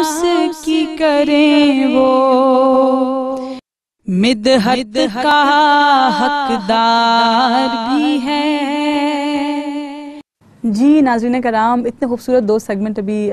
اس کی کریں وہ۔ مدحت کا حقدار بھی ہے۔ جی ناظرین کرام، اتنے خوبصورت دو سیگمنٹ ابھی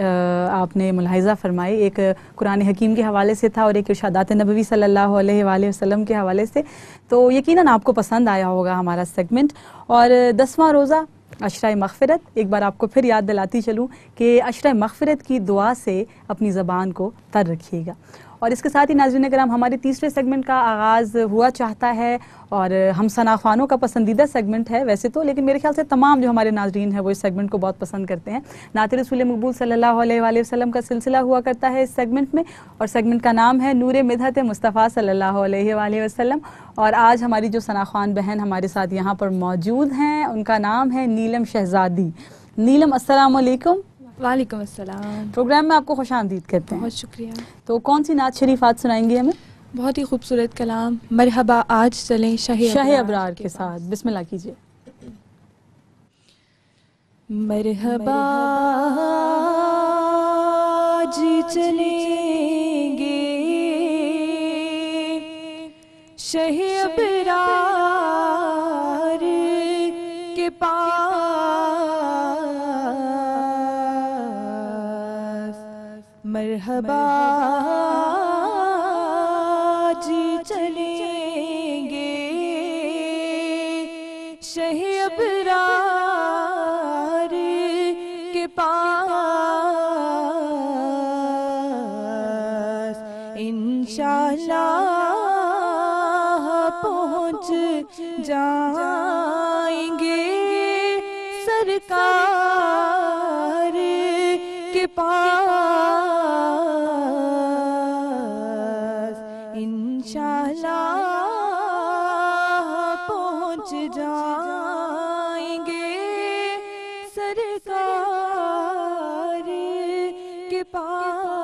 آپ نے ملاحظہ فرمائی۔ ایک قرآن حکیم کے حوالے سے تھا اور ایک ارشادات نبوی صلی اللہ علیہ وآلہ وسلم کے حوالے سے۔ تو یقیناً آپ کو پسند آیا ہوگا ہمارا سیگمنٹ اور دسواں روزہ عشرہ مغفرت، ایک بار آپ کو پھر یاد دلاتی چلوں کہ عشرہ مغفرت کی دعا سے اپنی زبان کو تر رکھیے گا۔ اور اس کے ساتھ ہی ناظرین کرام ہمارے تیسرے سیگمنٹ کا آغاز ہوا چاہتا ہے اور ہم ثنا خوانوں کا پسندیدہ سیگمنٹ ہے ویسے تو، لیکن میرے خیال سے تمام جو ہمارے ناظرین ہیں وہ اس سیگمنٹ کو بہت پسند کرتے ہیں۔ نعت رسول مقبول صلی اللہ علیہ وآلہ وسلم کا سلسلہ ہوا کرتا ہے اس سیگمنٹ میں اور سیگمنٹ کا نام ہے نور مدحت مصطفیٰ صلی اللہ علیہ وآلہ وسلم۔ اور آج ہماری جو ثنا خوان بہن ہمارے ساتھ یہاں پر موجود ہیں، ان کا نام ہے نیلم شہزادی۔ نیلم، السلام علیکم۔ وعلیکم السلام۔ پروگرام میں آپ کو خوش آمدید کرتے ہیں۔ بہت شکریہ۔ تو کون سی نعت شریف آج سنائیں گے ہمیں؟ بہت ہی خوبصورت کلام۔ مرحبا آج چلیں شاہ شاہ ابرار کے ساتھ۔ بسم اللہ کیجیے مرحبا آج چلیں گے۔ شاہ ابرار کے پاس۔ جی چلیں گے۔ شہ ابرار کے پاس انشاءاللہ پہنچ جائیں گے۔ سرکار کے پاس انشاءاللہ پہنچ جائیں گے سرکار کے پاس۔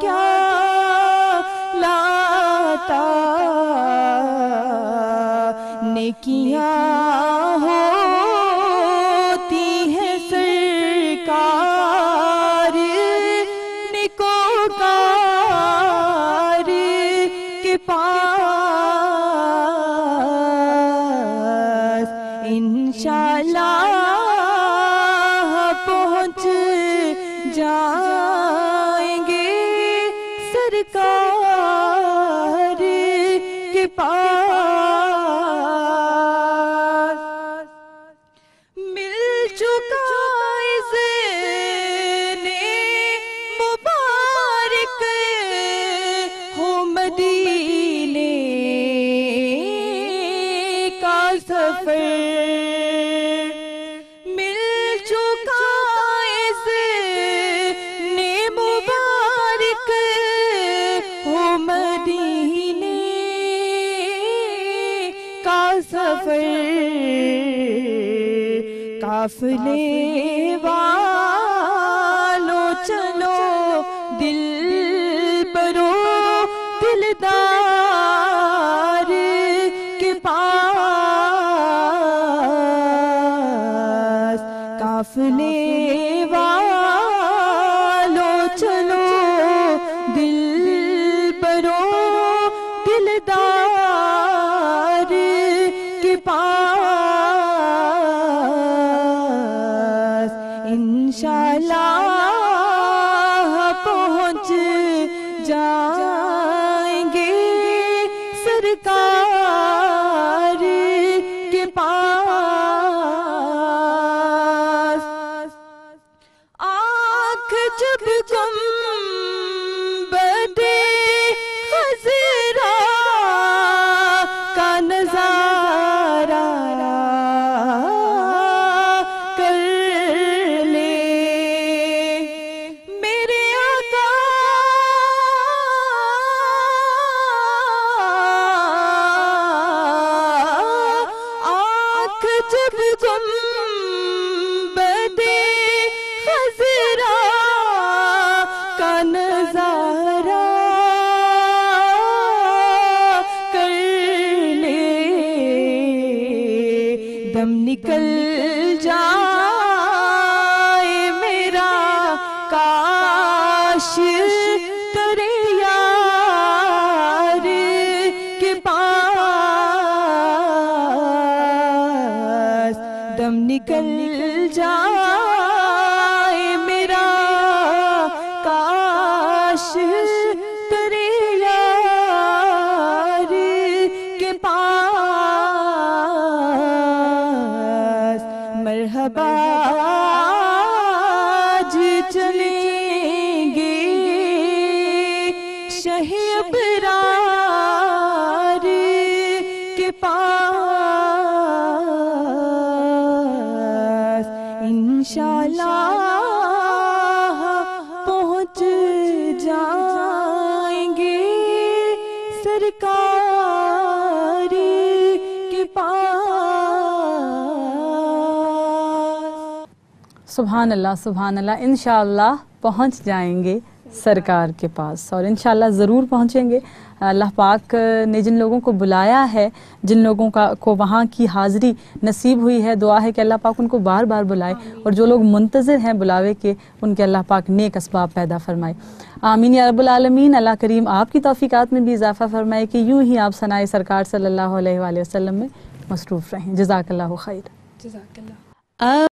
کیا لاتا؟ نیکیاں ہوتی ہیں سرکار نکوکار کے پاس۔ انشاءاللہ پہنچ جائیں سفر۔ مل چکا اذن مبارک ہو مدینے کا سفر۔ قافلے والو چلو، دل برو دلدار جائیں گے سرکار کے پاس۔ آنکھ جب کم دم نکل جائے میرا کاش کرے یار کے پاس دم نکل جائے ابرار کے پاس انشاءاللہ پہنچ جائیں گے سرکار کے پاس۔ سبحان اللہ سبحان اللہ، انشاءاللہ پہنچ جائیں گے۔ سرکار کے پاس اور انشاءاللہ ضرور پہنچیں گے۔ اللہ پاک نے جن لوگوں کو بلایا ہے، جن لوگوں کا کو وہاں کی حاضری نصیب ہوئی ہے، دعا ہے کہ اللہ پاک ان کو بار بار بلائے اور جو لوگ منتظر ہیں بلاوے کے، ان کے اللہ پاک نیک اسباب پیدا فرمائے۔ آمین یا رب العالمین۔ اللہ کریم آپ کی توفیقات میں بھی اضافہ فرمائے کہ یوں ہی آپ ثنائے سرکار صلی اللہ علیہ وآلہ وسلم میں مصروف رہیں۔ جزاک اللہ خیر۔ جزاک اللہ۔